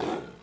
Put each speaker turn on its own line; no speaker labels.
you